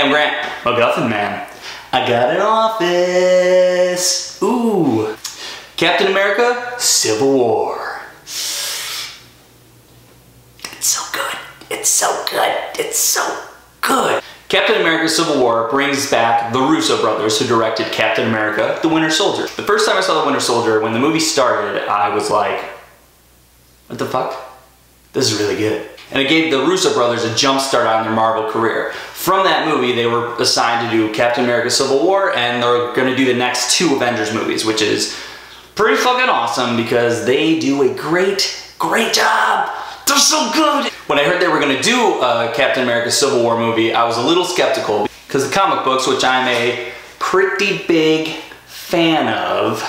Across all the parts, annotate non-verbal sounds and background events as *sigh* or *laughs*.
Hey, I'm Grant, Maguffin Man. I got an office. Ooh. Captain America, Civil War. It's so good. It's so good. It's so good. Captain America Civil War brings back the Russo brothers who directed Captain America The Winter Soldier. The first time I saw The Winter Soldier, when the movie started, I was like, what the fuck? This is really good. And it gave the Russo brothers a jump start on their Marvel career. From that movie, they were assigned to do Captain America Civil War, and they're gonna do the next two Avengers movies, which is pretty fucking awesome because they do a great, great job. They're so good. When I heard they were gonna do a Captain America Civil War movie, I was a little skeptical because the comic books, which I'm a pretty big fan of,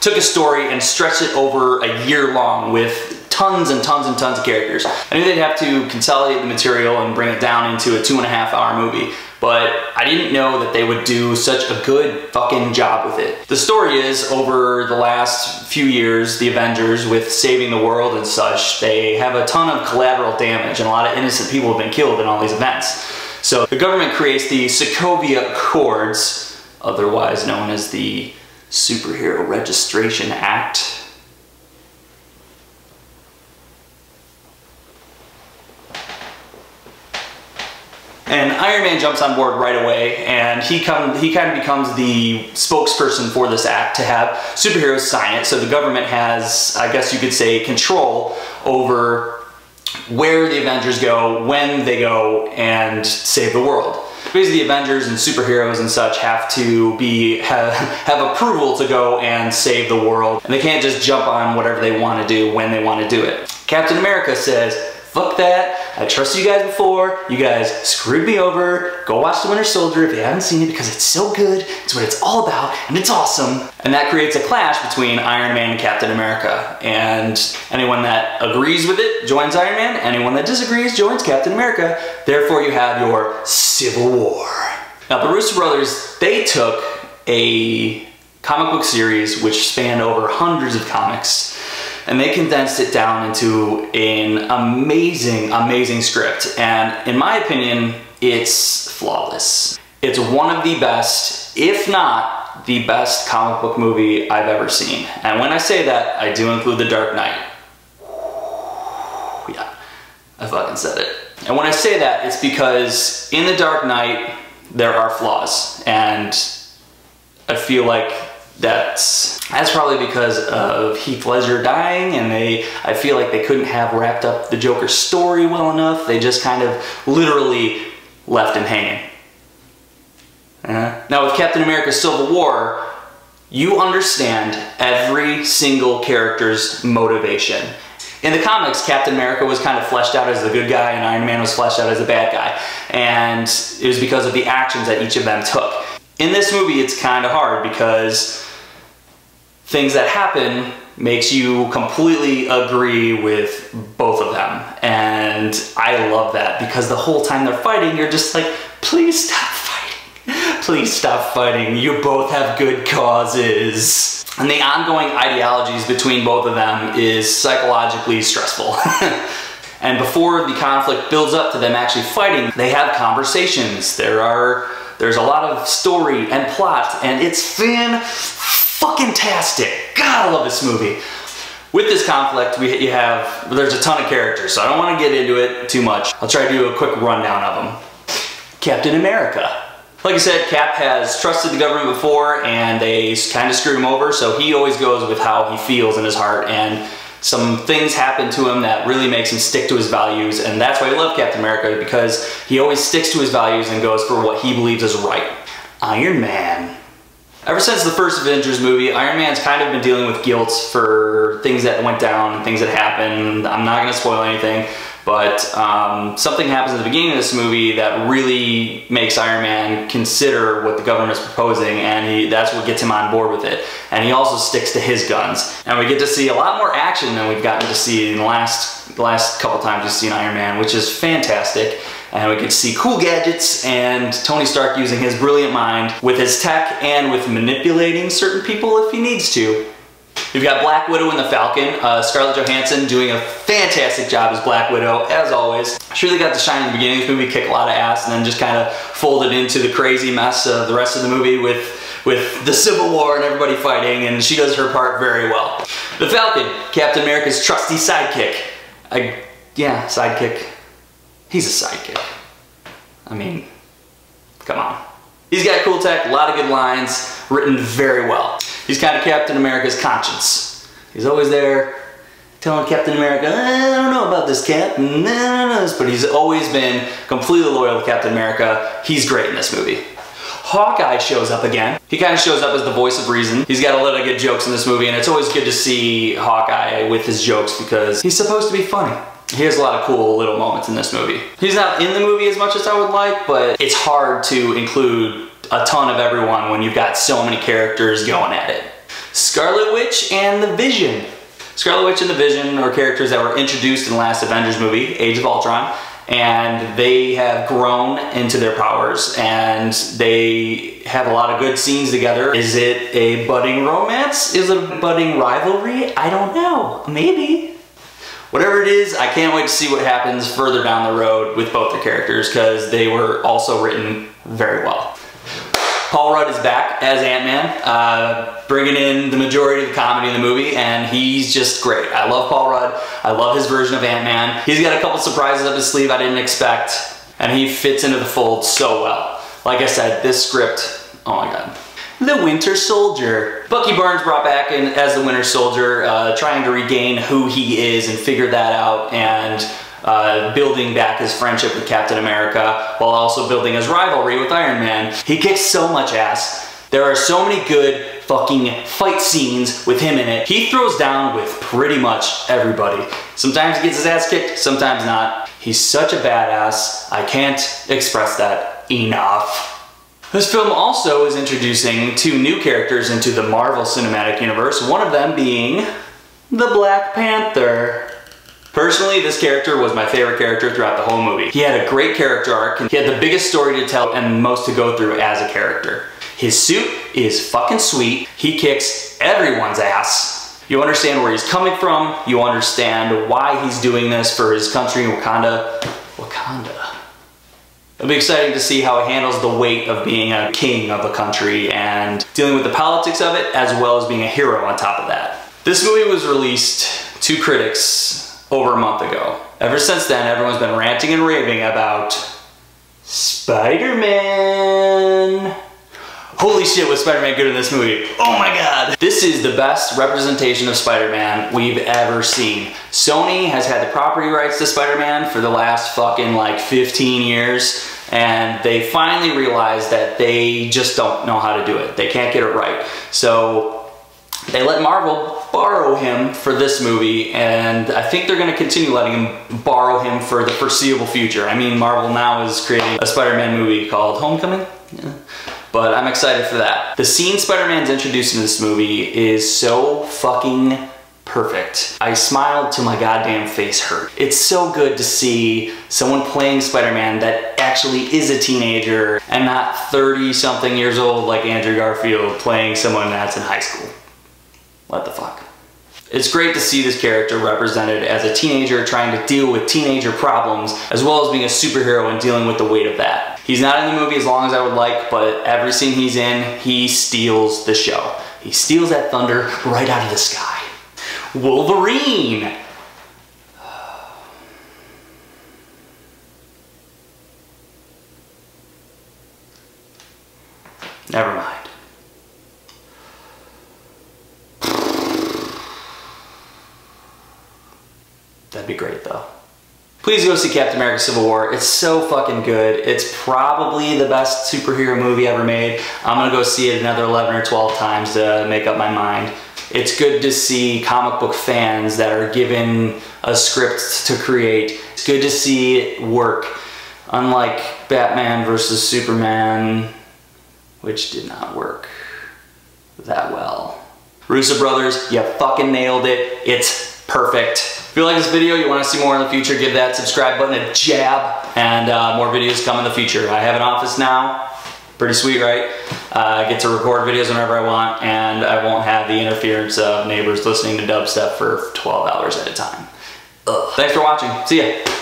took a story and stretched it over a year long with tons and tons and tons of characters. I knew they'd have to consolidate the material and bring it down into a two and a half hour movie, but I didn't know that they would do such a good fucking job with it. The story is, over the last few years, the Avengers, with saving the world and such, they have a ton of collateral damage and a lot of innocent people have been killed in all these events. So the government creates the Sokovia Accords, otherwise known as the Superhero Registration Act, And Iron Man jumps on board right away, and he come he kind of becomes the spokesperson for this act to have superheroes sign it. So the government has, I guess you could say, control over where the Avengers go, when they go, and save the world. Basically, the Avengers and superheroes and such have to be *laughs* have, have approval to go and save the world, and they can't just jump on whatever they want to do when they want to do it. Captain America says, fuck that. I trusted you guys before. You guys screwed me over. Go watch The Winter Soldier if you haven't seen it because it's so good. It's what it's all about and it's awesome. And that creates a clash between Iron Man and Captain America. And anyone that agrees with it joins Iron Man. Anyone that disagrees joins Captain America. Therefore you have your Civil War. Now the Russo brothers, they took a comic book series which spanned over hundreds of comics and they condensed it down into an amazing, amazing script. And in my opinion, it's flawless. It's one of the best, if not the best comic book movie I've ever seen. And when I say that, I do include The Dark Knight. Yeah, I fucking said it. And when I say that, it's because in The Dark Knight, there are flaws. And I feel like that's that's probably because of Heath Ledger dying and they I feel like they couldn't have wrapped up the Joker story well enough. They just kind of literally left him hanging. Uh, now with Captain America Civil War, you understand every single character's motivation. In the comics, Captain America was kind of fleshed out as the good guy and Iron Man was fleshed out as the bad guy. And it was because of the actions that each of them took. In this movie, it's kind of hard because things that happen makes you completely agree with both of them. And I love that because the whole time they're fighting, you're just like, please stop fighting. Please stop fighting. You both have good causes. And the ongoing ideologies between both of them is psychologically stressful. *laughs* and before the conflict builds up to them actually fighting, they have conversations. There are there's a lot of story and plot, and it's fan fucking tastic. God, I love this movie. With this conflict, we you have there's a ton of characters, so I don't want to get into it too much. I'll try to do a quick rundown of them. Captain America. Like I said, Cap has trusted the government before and they kind of screwed him over, so he always goes with how he feels in his heart and some things happen to him that really makes him stick to his values and that's why I love Captain America because he always sticks to his values and goes for what he believes is right. Iron Man. Ever since the first Avengers movie, Iron Man's kind of been dealing with guilt for things that went down and things that happened. I'm not going to spoil anything, but um, something happens at the beginning of this movie that really makes Iron Man consider what the government's proposing, and he, that's what gets him on board with it. And he also sticks to his guns. And we get to see a lot more action than we've gotten to see in the last, the last couple times we've seen Iron Man, which is fantastic and we to see cool gadgets and Tony Stark using his brilliant mind with his tech and with manipulating certain people if he needs to. We've got Black Widow and the Falcon. Uh, Scarlett Johansson doing a fantastic job as Black Widow, as always. Sure, they got the shine in the beginning of this movie, kick a lot of ass, and then just kind of folded into the crazy mess of the rest of the movie with with the Civil War and everybody fighting, and she does her part very well. The Falcon, Captain America's trusty sidekick. I, yeah, sidekick. He's a sidekick. I mean, come on. He's got cool tech, a lot of good lines, written very well. He's kind of Captain America's conscience. He's always there telling Captain America, eh, I don't know about this Cap, but he's always been completely loyal to Captain America. He's great in this movie. Hawkeye shows up again. He kind of shows up as the voice of reason. He's got a lot of good jokes in this movie, and it's always good to see Hawkeye with his jokes because he's supposed to be funny. He has a lot of cool little moments in this movie. He's not in the movie as much as I would like, but it's hard to include a ton of everyone when you've got so many characters going at it. Scarlet Witch and the Vision. Scarlet Witch and the Vision are characters that were introduced in the last Avengers movie, Age of Ultron, and they have grown into their powers and they have a lot of good scenes together. Is it a budding romance? Is it a budding rivalry? I don't know. Maybe. Whatever it is, I can't wait to see what happens further down the road with both the characters because they were also written very well. Paul Rudd is back as Ant-Man, uh, bringing in the majority of the comedy in the movie, and he's just great. I love Paul Rudd. I love his version of Ant-Man. He's got a couple surprises up his sleeve I didn't expect, and he fits into the fold so well. Like I said, this script, oh my god. The Winter Soldier. Bucky Barnes brought back in as the Winter Soldier, uh, trying to regain who he is and figure that out, and uh, building back his friendship with Captain America while also building his rivalry with Iron Man. He kicks so much ass. There are so many good fucking fight scenes with him in it. He throws down with pretty much everybody. Sometimes he gets his ass kicked, sometimes not. He's such a badass. I can't express that enough. This film also is introducing two new characters into the Marvel Cinematic Universe, one of them being the Black Panther. Personally, this character was my favorite character throughout the whole movie. He had a great character arc, and he had the biggest story to tell and most to go through as a character. His suit is fucking sweet. He kicks everyone's ass. You understand where he's coming from. You understand why he's doing this for his country, Wakanda. Wakanda. It'll be exciting to see how he handles the weight of being a king of a country and dealing with the politics of it, as well as being a hero on top of that. This movie was released to critics over a month ago. Ever since then, everyone's been ranting and raving about Spider-Man. Holy shit, was Spider-Man good in this movie? Oh my god! This is the best representation of Spider-Man we've ever seen. Sony has had the property rights to Spider-Man for the last fucking like 15 years and they finally realize that they just don't know how to do it. They can't get it right. So they let Marvel borrow him for this movie, and I think they're going to continue letting him borrow him for the foreseeable future. I mean, Marvel now is creating a Spider-Man movie called Homecoming. Yeah. But I'm excited for that. The scene Spider-Man's introduced in this movie is so fucking perfect. I smiled till my goddamn face hurt. It's so good to see someone playing Spider-Man that actually is a teenager and not 30 something years old like Andrew Garfield playing someone that's in high school. What the fuck? It's great to see this character represented as a teenager trying to deal with teenager problems, as well as being a superhero and dealing with the weight of that. He's not in the movie as long as I would like, but every scene he's in, he steals the show. He steals that thunder right out of the sky. Wolverine! Never mind. That'd be great though. Please go see Captain America Civil War. It's so fucking good. It's probably the best superhero movie ever made. I'm gonna go see it another 11 or 12 times to make up my mind. It's good to see comic book fans that are given a script to create. It's good to see it work. Unlike Batman versus Superman, which did not work that well. Russo brothers, you fucking nailed it. It's perfect. If you like this video, you want to see more in the future, give that subscribe button a jab, and uh, more videos come in the future. I have an office now. Pretty sweet, right? Uh, I get to record videos whenever I want, and I won't have the interference of neighbors listening to dubstep for 12 hours at a time. Ugh. Thanks for watching. See ya.